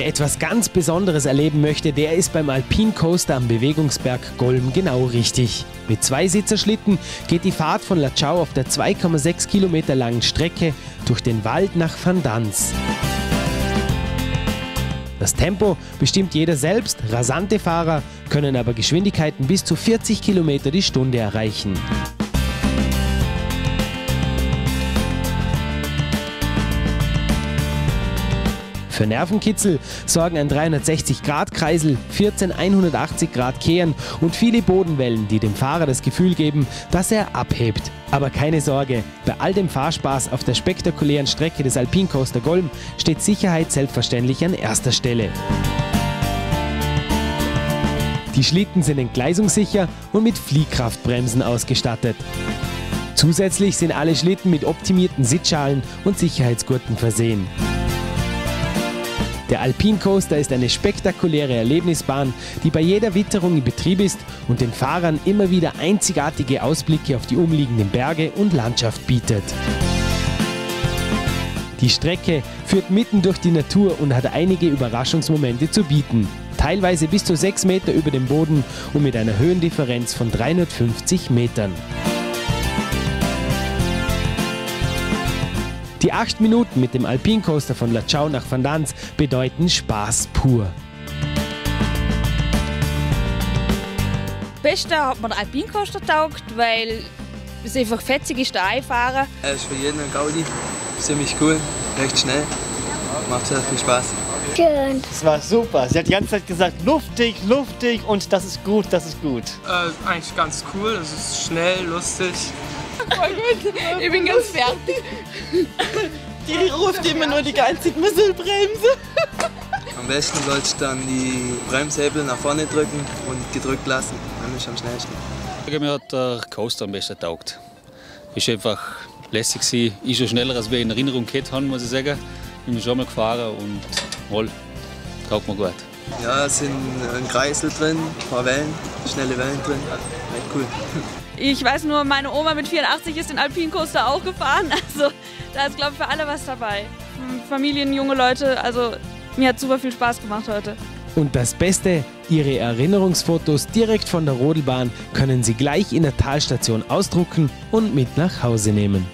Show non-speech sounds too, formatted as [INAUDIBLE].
etwas ganz Besonderes erleben möchte, der ist beim Alpin Coaster am Bewegungsberg Golm genau richtig. Mit zwei Sitzerschlitten geht die Fahrt von La Ciao auf der 2,6 Kilometer langen Strecke durch den Wald nach Van Dans. Das Tempo bestimmt jeder selbst, rasante Fahrer können aber Geschwindigkeiten bis zu 40 Kilometer die Stunde erreichen. Für Nervenkitzel sorgen ein 360-Grad-Kreisel, 14 180-Grad-Kehren und viele Bodenwellen, die dem Fahrer das Gefühl geben, dass er abhebt. Aber keine Sorge, bei all dem Fahrspaß auf der spektakulären Strecke des Alpin Coaster Golm steht Sicherheit selbstverständlich an erster Stelle. Die Schlitten sind entgleisungssicher und mit Fliehkraftbremsen ausgestattet. Zusätzlich sind alle Schlitten mit optimierten Sitzschalen und Sicherheitsgurten versehen. Der Alpine Coaster ist eine spektakuläre Erlebnisbahn, die bei jeder Witterung in Betrieb ist und den Fahrern immer wieder einzigartige Ausblicke auf die umliegenden Berge und Landschaft bietet. Die Strecke führt mitten durch die Natur und hat einige Überraschungsmomente zu bieten. Teilweise bis zu 6 Meter über dem Boden und mit einer Höhendifferenz von 350 Metern. Die acht Minuten mit dem Alpine Coaster von La Ciao nach Van Dans bedeuten Spaß pur. Beste hat mir der Alpine Coaster taugt, weil es einfach fetzig ist, da einfahren. Er ist für jeden ein Gaudi, ziemlich cool, recht schnell, macht sehr viel Spaß. Schön. Es war super. Sie hat die ganze Zeit gesagt, luftig, luftig und das ist gut, das ist gut. Äh, eigentlich ganz cool, es ist schnell, lustig. Voll gut, ich bin ganz fertig. Die ruft immer nur die ganze Zeit, bremsen. Am besten sollst du dann die Bremshebel nach vorne drücken und gedrückt lassen, dann ist es am schnellsten. Mir hat der Coaster am besten taugt. Ist einfach lässig gewesen. Ist schon schneller, als wir in Erinnerung gehabt haben, muss ich sagen. Ich bin schon mal gefahren und voll, taugt mir gut. Ja, es sind ein Kreisel drin, ein paar Wellen, schnelle Wellen drin, echt cool. Ich weiß nur, meine Oma mit 84 ist den Alpine Coaster auch gefahren. [LAUGHS] Also da ist, glaube ich, für alle was dabei. Familien, junge Leute, also mir hat super viel Spaß gemacht heute. Und das Beste, Ihre Erinnerungsfotos direkt von der Rodelbahn können Sie gleich in der Talstation ausdrucken und mit nach Hause nehmen.